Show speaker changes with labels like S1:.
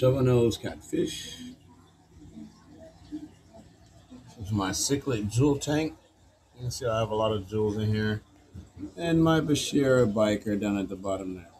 S1: shovel nose catfish. This is my cichlid jewel tank. You can see I have a lot of jewels in here. And my Bashira biker down at the bottom there.